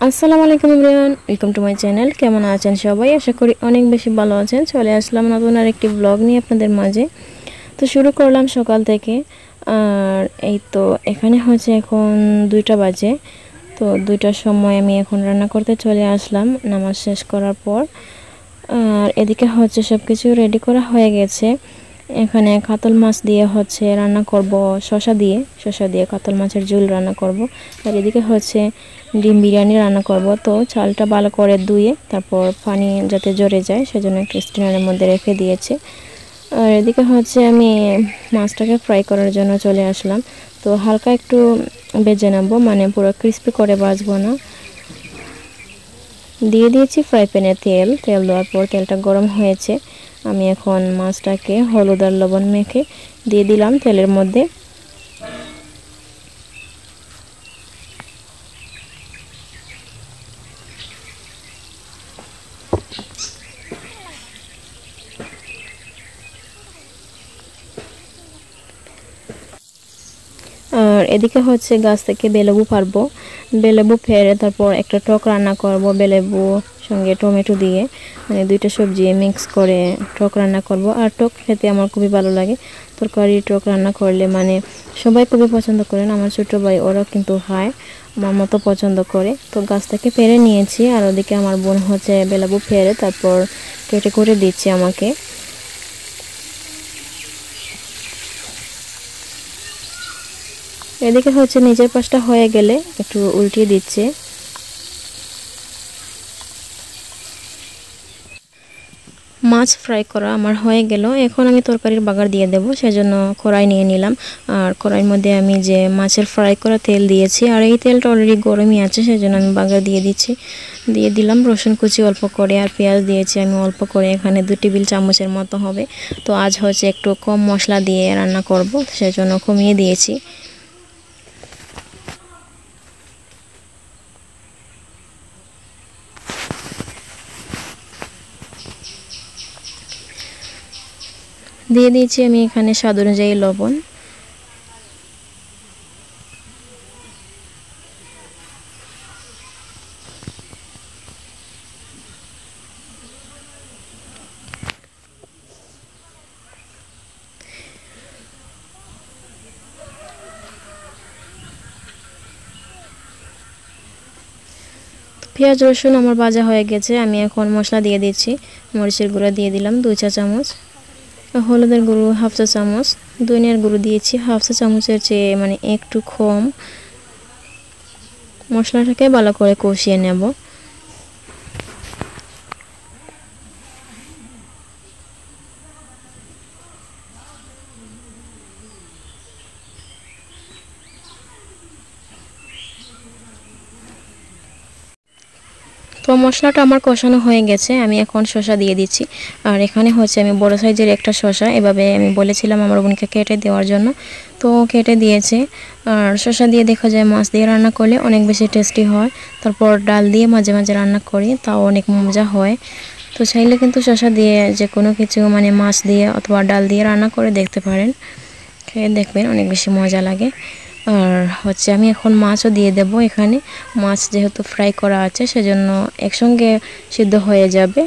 আসসালামু আলাইকুম Imran welcome to my channel কেমন আছেন সবাই? আশা করি অনেক বেশি ভালো আছেন। চলে আসলাম নতুন আর একটি ব্লগ নিয়ে আপনাদের মাঝে। তো শুরু করলাম সকাল থেকে। আর এই তো এখানে হচ্ছে এখন দুইটা বাজে। তো দুইটার সময় আমি এখন রান্না করতে চলে আসলাম, নামাজ শেষ করার পর। আর এদিকে হচ্ছে সব কিছু রেডি করা হয়ে গেছে। এখানে কাতল মাছ দিয়ে হচ্ছে রান্না করব শশা দিয়ে শশা দিয়ে কাতল মাছের ঝোল রান্না করব। আর এদিকে হচ্ছে ডিম বিরিয়ানি রান্না করব। তো চালটা ভালো করে ধুয়ে তারপর পানি যাতে জড়ে যায়, সেজন্য একটা স্টিনারের মধ্যে রেখে দিয়েছে। আর এদিকে হচ্ছে আমি মাছটাকে ফ্রাই করার জন্য চলে আসলাম। তো হালকা একটু বেজে নেব মানে পুরো ক্রিস্পি করে বাজবো না। দিয়ে দিয়েছি ফ্রাই প্যানে তেল। তেল দেওয়ার পর তেলটা গরম হয়েছে। আমি এখন মাছটাকে হলুদ আর লবণ মেখে দিয়ে দিলাম তেলের মধ্যে। আর এদিকে হচ্ছে গাছ থেকে বেলেবু পারব বেলেবু ফেরে, তারপর একটা টক রান্না করব বেলেবু, সঙ্গে টমেটো দিয়ে মানে দুইটা সবজি মিক্স করে টক রান্না করব। আর টক খেতে আমার খুবই ভালো লাগে। তরকারি, টক রান্না করলে মানে সবাই খুবই পছন্দ করেন। আমার ছোটো ভাই ওরাও কিন্তু খায়, আমার মতো পছন্দ করে। তো গাছ থেকে পেরে নিয়েছি, আর ওদিকে আমার বোন হচ্ছে বেলাবু ফেরে, তারপর কেটে করে দিচ্ছে আমাকে। এদিকে হচ্ছে নিজের পাশটা হয়ে গেলে একটু উল্টিয়ে দিচ্ছে। মাছ ফ্রাই করা আমার হয়ে গেল। এখন আমি তরকারির বাগার দিয়ে দেবো, সেজন্য কড়াই নিয়ে নিলাম। আর কড়াইয়ের মধ্যে আমি যে মাছের ফ্রাই করা তেল দিয়েছি, আর এই তেলটা অলরেডি গরমই আছে, সেজন্য আমি বাগার দিয়ে দিচ্ছি। দিয়ে দিলাম রসুন কুচি অল্প করে, আর পেঁয়াজ দিয়েছি আমি অল্প করে, এখানে দু টেবিল চামচের মতো হবে। তো আজ হচ্ছে একটু কম মশলা দিয়ে রান্না করব, সেজন্য কমিয়ে দিয়েছি। দিয়ে দিয়েছি আমি এখানে স্বাদ অনুযায়ী লবণ। পেঁয়াজ, রসুন আমার ভাজা হয়ে গেছে, আমি এখন মশলা দিয়ে দিচ্ছি, মরিচের গুঁড়া দিয়ে দিলাম, দুই চা চামচ হলুদের গুঁড়ো হাফ চা চামচ ধনিয়ার গুঁড়ো দিয়েছি, হাফ চা চামচের চেয়ে মানে একটু কম। মশলাটাকে ভালো করে কষিয়ে নেব। মশলাটা আমার কষানো হয়ে গেছে, আমি এখন শসা দিয়ে দিচ্ছি। আর এখানে হচ্ছে আমি বড় সাইজের একটা শসা, এভাবে আমি বলেছিলাম আমার বোনকে কেটে দেওয়ার জন্য। তো কেটে দিয়েছে, আর শসা দিয়ে দেখা যায় মাছ দিয়ে রান্না করলে অনেক বেশি টেস্টি হয়। তারপর ডাল দিয়ে মাঝে মাঝে রান্না করি, তাও অনেক মজা হয়। তো চাইলে কিন্তু শসা দিয়ে যে কোনো কিছু মানে মাছ দিয়ে অথবা ডাল দিয়ে রান্না করে দেখতে পারেন। খেয়ে দেখবেন, অনেক বেশি মজা লাগে। আর হচ্ছে আমি এখন মাছও দিয়ে দেব এখানে। মাছ যেহেতু ফ্রাই করা আছে, সেজন্য একসঙ্গে সিদ্ধ হয়ে যাবে।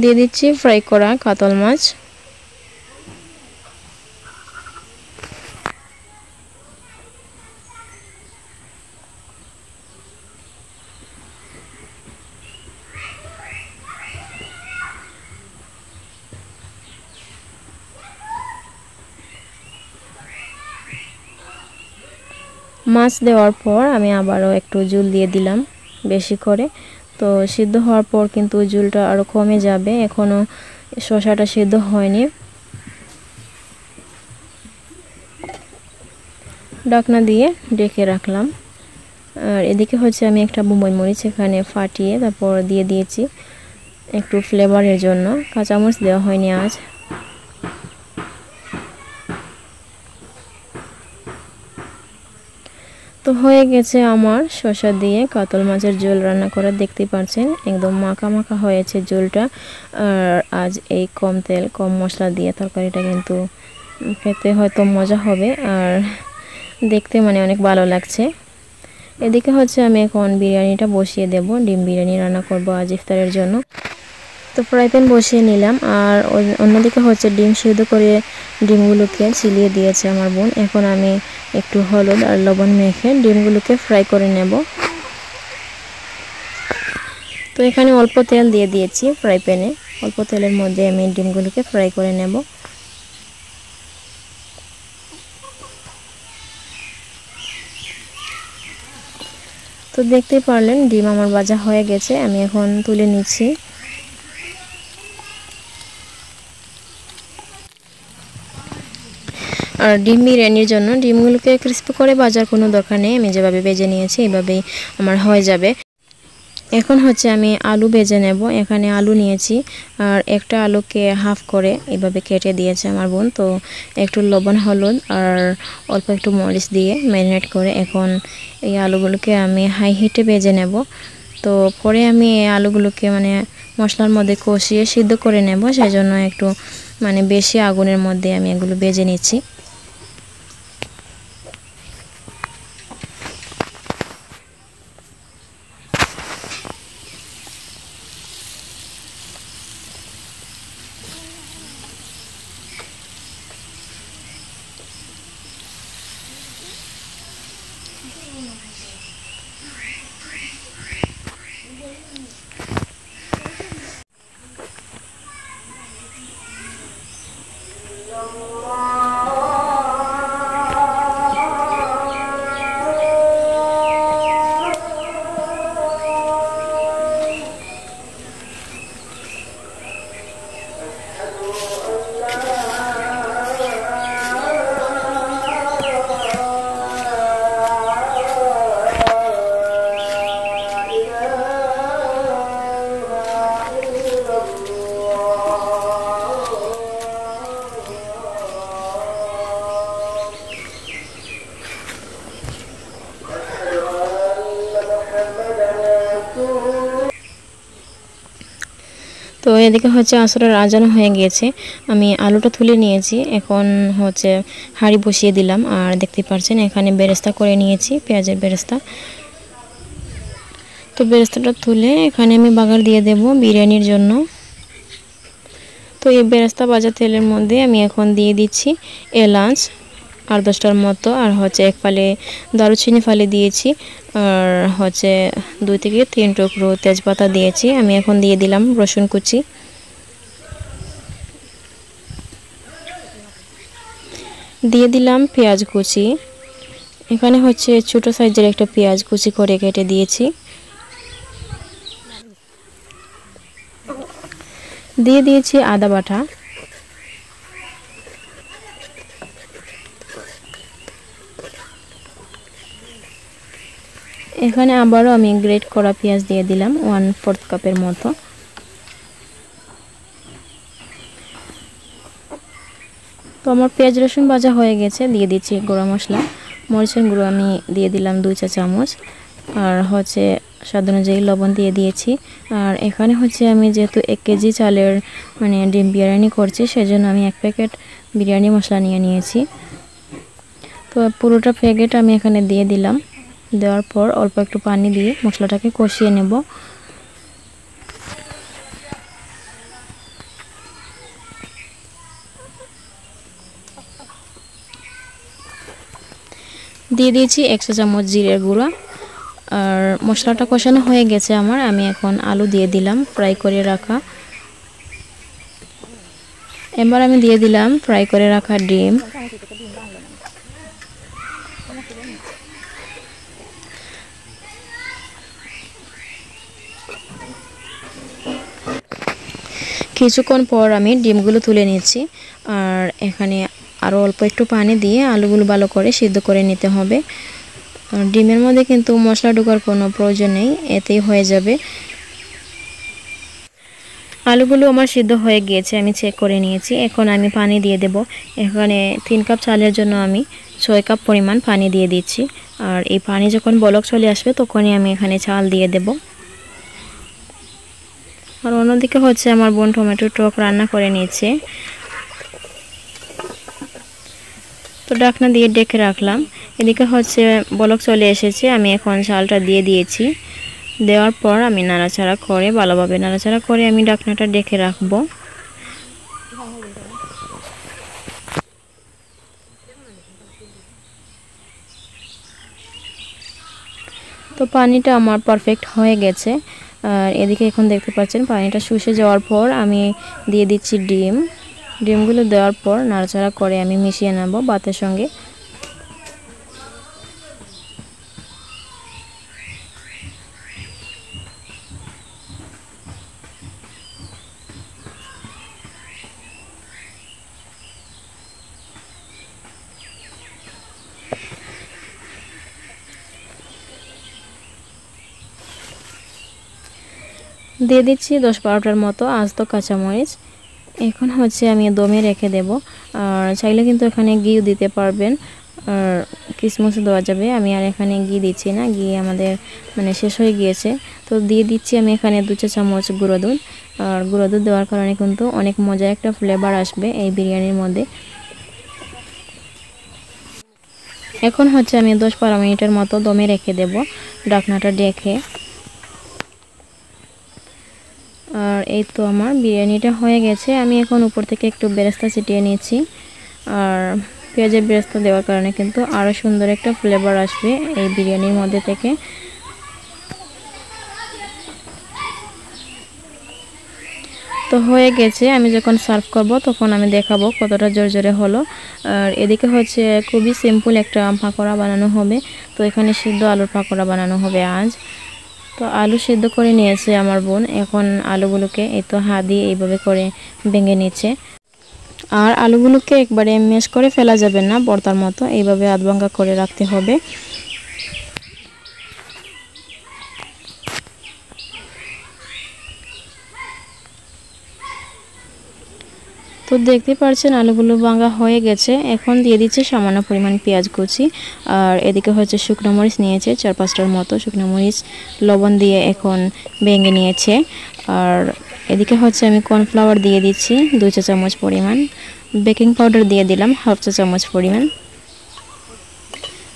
দিয়ে দিচ্ছি ফ্রাই করা কাতল মাছ। মাছ দেওয়ার পর আমি আবারও একটু জুল দিয়ে দিলাম বেশি করে। তো সিদ্ধ হওয়ার পর কিন্তু জুলটা আরও কমে যাবে। এখনও শশাটা সিদ্ধ হয়নি। ডাকনা দিয়ে ডেকে রাখলাম। আর এদিকে হচ্ছে আমি একটা বোম্বাই মরিচ এখানে ফাটিয়ে তারপর দিয়ে দিয়েছি একটু ফ্লেভারের জন্য। কাঁচামরিচ দেওয়া হয়নি আজ। তো হয়ে গেছে আমার শসা দিয়ে কাতল মাছের ঝোল রান্না করা। দেখতে পাচ্ছেন, একদম মাখা মাখা হয়েছে ঝোলটা। আর আজ এই কম তেল, কম মশলা দিয়ে তরকারিটা কিন্তু খেতে হয়তো মজা হবে। আর দেখতে মানে অনেক ভালো লাগছে। এদিকে হচ্ছে আমি এখন বিরিয়ানিটা বসিয়ে দেব। ডিম বিরিয়ানি রান্না করব আজ ইফতারের জন্য। তো ফ্রাই প্যান বসিয়ে নিলাম আর অন্যদিকে হচ্ছে ডিম সিদ্ধ করে ডিমগুলোকে ছিলিয়ে দিয়েছে আমার বোন। এখন আমি একটু হলুদ আর লবণ মেখে ডিমগুলোকে ফ্রাই করে নেব। তো এখানে অল্প তেল দিয়ে দিয়েছি ফ্রাই প্যানে। অল্প তেলের মধ্যে আমি ডিমগুলোকে ফ্রাই করে নেব। তো দেখতেই পারলেন ডিম আমার বাজা হয়ে গেছে। আমি এখন তুলে নিচ্ছি। ডিম বিরিয়ানির জন্য। ডিমগুলোকে ক্রিস্পি করে বাজার কোনো দরকার নেই। আমি যেভাবে বেজে নিয়েছি এভাবেই আমার হয়ে যাবে। এখন হচ্ছে আমি আলু বেজে নেব। এখানে আলু নিয়েছি। আর একটা আলুকে হাফ করে এভাবে কেটে দিয়েছে আমার বোন। তো একটু লবণ, হলুদ আর অল্প একটু মরিচ দিয়ে ম্যারিনেট করে এখন এই আলুগুলোকে আমি হাই হিটে বেজে নেব। তো পরে আমি এই আলুগুলোকে মানে মশলার মধ্যে কষিয়ে সিদ্ধ করে নেব। সেই জন্য একটু মানে বেশি আগুনের মধ্যে আমি এগুলো বেজে নিচ্ছি। এদিকে হচ্ছে আসরের আজানো হয়ে গিয়েছে। আমি আলুটা তুলে নিয়েছি। এখন হচ্ছে হাঁড়ি বসিয়ে দিলাম। আর দেখতে পাচ্ছেন এখানে বেরেস্তা করে নিয়েছি, পেঁয়াজের বেরেস্তা। তো বেরেস্তাটা তুলে এখানে আমি বাগার দিয়ে দেব বিরিয়ানির জন্য। তো এই বেরেস্তা বাজার তেলের মধ্যে আমি এখন দিয়ে দিচ্ছি এলাচ। আর দশটার মতো, আর হচ্ছে এক ফালে দারুচিনি ফালে দিয়েছি, আর হচ্ছে দুই থেকে তিন টুকরো তেজপাতা দিয়েছি, আমি এখন দিয়ে দিলাম রসুন কুচি। দিয়ে দিলাম পেঁয়াজ কুচি। এখানে হচ্ছে ছোট সাইজের একটা পেঁয়াজ কুচি করে কেটে দিয়েছি। দিয়ে দিয়েছি আদা বাটা। এখানে আবারও আমি গ্রেট করা পেঁয়াজ দিয়ে দিলাম ওয়ান ফোর্থ কাপের মতো। তো আমার পেঁয়াজ রসুন ভাজা হয়ে গেছে, দিয়ে দিচ্ছি গুঁড়া মশলা। মরিচের গুঁড়ো আমি দিয়ে দিলাম দুই চা চামচ। আর হচ্ছে স্বাদ অনুযায়ী লবণ দিয়ে দিয়েছি। আর এখানে হচ্ছে আমি যেহেতু এক কেজি চালের মানে ডিম বিরিয়ানি করছি, সেজন্য আমি এক প্যাকেট বিরিয়ানি মশলা নিয়ে নিয়েছি। তো পুরোটা প্যাকেট আমি এখানে দিয়ে দিলাম। দেওয়ার পর অল্প একটু পানি দিয়ে মশলাটাকে কষিয়ে নেব। দিয়ে দিয়েছি একশো চামচ জিরের গুঁড়া। আর মশলাটা কষানো হয়ে গেছে আমার, আমি এখন আলু দিয়ে দিলাম ফ্রাই করে রাখা। এবার আমি দিয়ে দিলাম ফ্রাই করে রাখা ডিম। কিছুক্ষণ পর আমি ডিমগুলো তুলে নিচ্ছি আর এখানে আরও অল্প একটু পানি দিয়ে আলুগুলো ভালো করে সিদ্ধ করে নিতে হবে। ডিমের মধ্যে কিন্তু মশলা ঢোকার কোনো প্রয়োজন নেই, এতেই হয়ে যাবে। আলুগুলো আমার সিদ্ধ হয়ে গিয়েছে, আমি চেক করে নিয়েছি। এখন আমি পানি দিয়ে দেব। এখানে তিন কাপ চালের জন্য আমি ছয় কাপ পরিমাণ পানি দিয়ে দিচ্ছি। আর এই পানি যখন বলক চলে আসবে, তখনই আমি এখানে চাল দিয়ে দেব। আর অন্যদিকে হচ্ছে আমার বোন টমেটো টক রান্না করে নিয়েছে। তো ডাকনা দিয়ে ডেকে রাখলাম। এদিকে হচ্ছে বলক চলে এসেছে, আমি এখন চালটা দিয়ে দিয়েছি। দেওয়ার পর আমি নাড়াচাড়া করে, ভালোভাবে নাড়াচাড়া করে আমি ডাকনাটা ডেকে রাখব। তো পানিটা আমার পারফেক্ট হয়ে গেছে। আর এদিকে এখন দেখতে পাচ্ছেন, পানিটা শুষে যাওয়ার পর আমি দিয়ে দিচ্ছি ডিম। ডিমগুলো দেওয়ার পর নাড়াচাড়া করে আমি মিশিয়ে নেব ভাতের সঙ্গে। দিয়ে দিচ্ছি দশ বারোটার মতো আস্ত কাঁচামরিচ। এখন হচ্ছে আমি দমে রেখে দেব। আর চাইলে কিন্তু এখানে ঘিও দিতে পারবেন। আর কিসমুস দেওয়া যাবে। আমি আর এখানে ঘি দিচ্ছি না। ঘি আমাদের মানে শেষ হয়ে গিয়েছে। তো দিয়ে দিচ্ছি আমি এখানে দু চা চামচ গুঁড়ো দুধ। আর গুঁড়ো দুধ দেওয়ার কারণে কিন্তু অনেক মজা একটা ফ্লেভার আসবে এই বিরিয়ানির মধ্যে। এখন হচ্ছে আমি দশ বারো মিনিটের মতো দমে রেখে দেব। ডাকনাটা ডেকে আর এই তো আমার বিরিয়ানিটা হয়ে গেছে। আমি এখন উপর থেকে একটু বেরেস্তা ছিটিয়ে নিয়েছি। আর পেঁয়াজের বেরেস্তা দেওয়ার কারণে কিন্তু আরও সুন্দর একটা ফ্লেভার আসবে এই বিরিয়ানির মধ্যে থেকে। তো হয়ে গেছে, আমি যখন সার্ভ করব তখন আমি দেখাবো কতটা জোর জোরে হলো। আর এদিকে হচ্ছে খুবই সিম্পল একটা পাকোড়া বানানো হবে। তো এখানে সিদ্ধ আলুর পাকোড়া বানানো হবে আজ। তো আলু সেদ্ধ করে নিয়েছে আমার বোন। এখন আলুগুলোকে এই তো হা দিয়ে এইভাবে করে ভেঙে নিচ্ছে। আর আলুগুলোকে একবারে মেশ করে ফেলা যাবে না বর্তার মতো। এইভাবে আধভাঙ্গা করে রাখতে হবে। তো দেখতে পাচ্ছেন আলুগুলো ভাঙা হয়ে গেছে। এখন দিয়ে দিচ্ছে সামান্য পরিমাণ পেঁয়াজ কুচি। আর এদিকে হচ্ছে শুকনো মরিচ নিয়েছে, চার পাঁচটার মতো শুকনো মরিচ, লবণ দিয়ে এখন ভেঙে নিয়েছে। আর এদিকে হচ্ছে আমি কর্নফ্লাওয়ার দিয়ে দিচ্ছি, দুই চা চামচ পরিমাণ। বেকিং পাউডার দিয়ে দিলাম, হাফ চা চামচ পরিমাণ।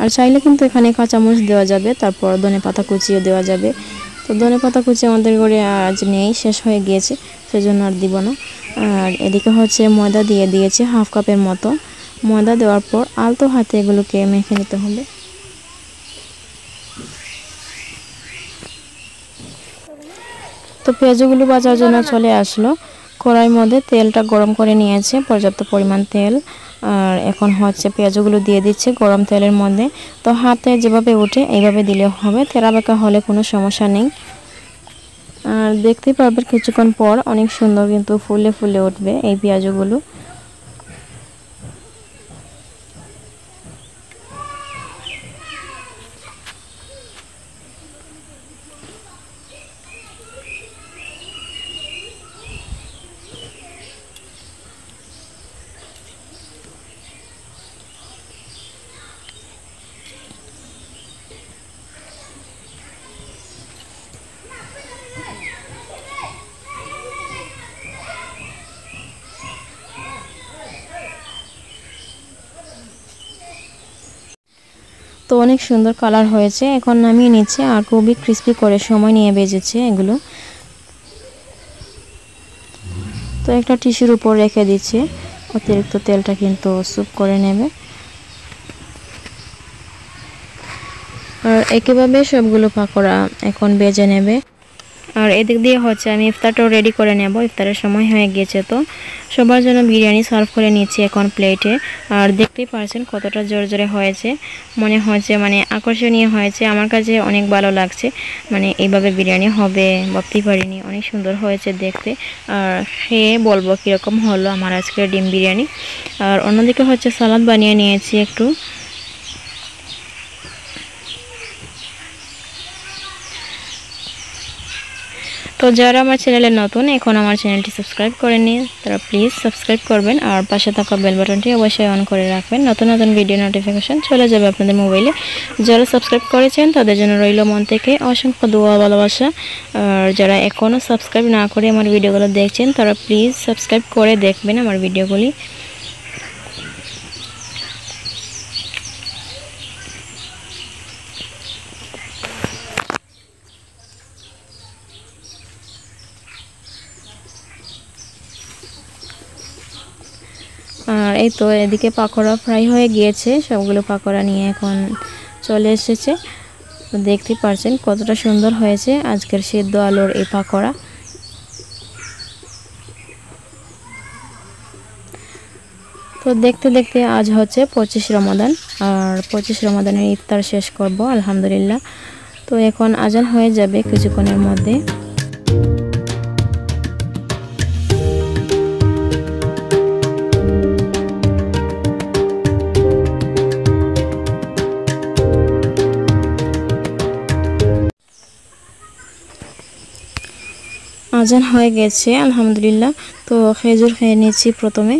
আর চাইলে কিন্তু এখানে কাঁচামরিচ দেওয়া যাবে, তারপর ধনে পাতা কুচিও দেওয়া যাবে। তো ধনে পাতা কুচি আমাদের ঘরে আজ নেই, শেষ হয়ে গিয়েছে। সেজন্য আর দিব না। আর এদিকে হচ্ছে ময়দা দিয়ে দিয়েছে হাফ কাপের মতো। ময়দা দেওয়ার পর আলতো হাতে এগুলোকে মেখে নিতে হবে। তো পেঁয়াজগুলো বাজার জন্য চলে আসলো। কড়াইয়ের মধ্যে তেলটা গরম করে নিয়েছে, পর্যাপ্ত পরিমাণ তেল। আর এখন হচ্ছে পেঁয়াজগুলো দিয়ে দিচ্ছে গরম তেলের মধ্যে। তো হাতে যেভাবে উঠে এইভাবে দিলে হবে। তেরা হলে কোনো সমস্যা নেই। আর দেখতে পাবেন কিছুক্ষণ পর অনেক সুন্দর কিন্তু ফুলে ফুলে উঠবে এই পেঁয়াজগুলো। অনেক সুন্দর কালার হয়েছে। এখন নামিয়ে নিচ্ছে আর খুবই ক্রিস্পি করে সময় নিয়ে বেজেছে এগুলো। তো একটা টিস্যুর উপর রেখে দিচ্ছে। অতিরিক্ত তেলটা কিন্তু স্যুপ করে নেবে। আর একেভাবে সবগুলো পাকোড়া এখন বেজে নেবে। আর এদিক দিয়ে হচ্ছে আমি ইফতারটাও রেডি করে নেব। ইফতারের সময় হয়ে গিয়েছে তো। সবার জন্য বিরিয়ানি সার্ভ করে নিচ্ছি এখন প্লেটে আর দেখতেই পারছেন কতটা জোর জোরে হয়েছে। মনে হয়েছে মানে আকর্ষণীয় হয়েছে। আমার কাছে অনেক ভালো লাগছে। মানে এইভাবে বিরিয়ানি হবে, ভাবতেই পারিনি। অনেক সুন্দর হয়েছে দেখতে। আর খেয়ে বলব কীরকম হলো আমার আজকের ডিম বিরিয়ানি। আর অন্যদিকে হচ্ছে সালাদ বানিয়ে নিয়েছি একটু। তো যারা আমার চ্যানেলে নতুন, এখন আমার চ্যানেলটি সাবস্ক্রাইব করেনি তারা প্লিজ সাবস্ক্রাইব করবেন আর পাশে থাকা বেল বাটনটি অবশ্যই অন করে রাখবেন। নতুন নতুন ভিডিও নোটিফিকেশান চলে যাবে আপনাদের মোবাইলে যারা সাবস্ক্রাইব করেছেন, তাদের জন্য রইল মন থেকে অসংখ্য দোয়া, ভালোবাসা। আর যারা এখনও সাবস্ক্রাইব না করে আমার ভিডিওগুলো দেখছেন, তারা প্লিজ সাবস্ক্রাইব করে দেখবেন আমার ভিডিওগুলি এই তো এদিকে পাকোড়া ফ্রাই হয়ে গিয়েছে, সবগুলো পাকোড়া নিয়ে এখন চলে এসেছে। দেখতে পারছেন কতটা সুন্দর হয়েছে আজকের সেদ্ধ আলুর এই পাকোড়া। তো দেখতে দেখতে আজ হচ্ছে পঁচিশ রমাদান, আর পঁচিশ রমাদানের ইফতার শেষ করব, আলহামদুলিল্লাহ। তো এখন আজান হয়ে যাবে কিছুক্ষণের মধ্যে। আজান হয়ে গেছে আলহামদুলিল্লাহ। তো খেজুর খেয়ে নিয়েছি প্রথমে।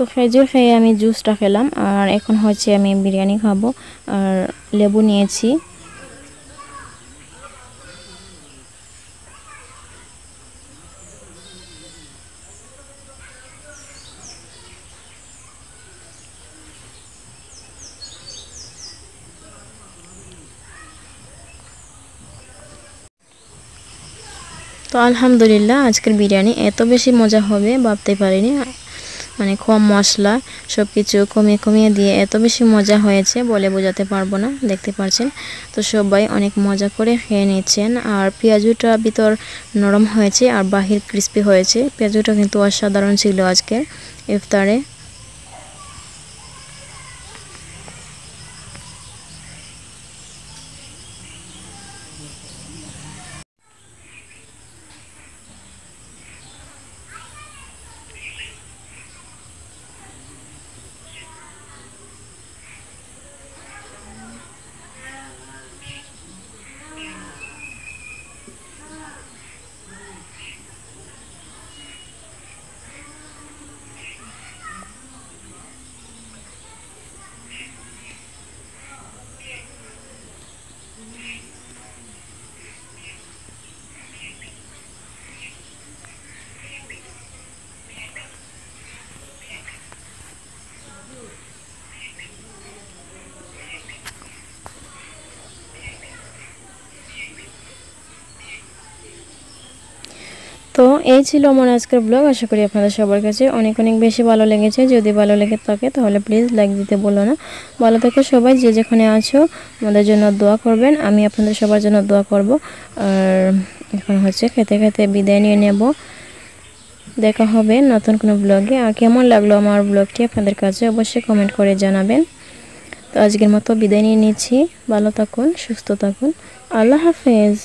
তো খেজুর খেয়ে আমি জুসটা খেলাম, আর এখন হচ্ছে আমি বিরিয়ানি খাব, আর লেবু নিয়েছি। তো আলহামদুলিল্লাহ, আজকের বিরিয়ানি এত বেশি মজা হবে, ভাবতে পারিনি। মানে কম মশলা সব কিছু কমিয়ে কমিয়ে দিয়ে এত বেশি মজা হয়েছে বলে বোঝাতে পারব না, দেখতে পাচ্ছেন তো সবাই অনেক মজা করে খেয়ে নিচ্ছেন। আর পেঁয়াজুটা ভিতর নরম হয়েছে আর বাহির ক্রিস্পি হয়েছে। পেঁয়াজুটা কিন্তু অসাধারণ ছিল আজকে ইফতারে। তো এই ছিল আমার আজকের ব্লগ আশা করি আপনাদের সবার কাছে অনেক অনেক বেশি ভালো লেগেছে। যদি ভালো লেগে থাকে, তাহলে প্লিজ লাইক দিতে বলো না। ভালো থেকে সবাই, যে যেখানে আছো, আমাদের জন্য দোয়া করবেন। আমি আপনাদের সবার জন্য দোয়া করব। আর এখন হচ্ছে খেতে খেতে বিদায় নিয়ে নেব। দেখা হবে নতুন কোনো ব্লগে আর কেমন লাগল আমার ব্লগটি আপনাদের কাছে অবশ্যই কমেন্ট করে জানাবেন। তো আজকের মতো বিদায় নিয়ে নিচ্ছি। ভালো থাকুন, সুস্থ থাকুন। আল্লাহ হাফেজ।